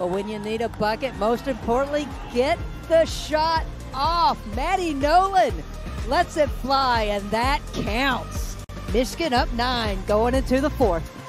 But when you need a bucket, most importantly, get the shot off. Maddie Nolan lets it fly, and that counts. Michigan up nine going into the fourth.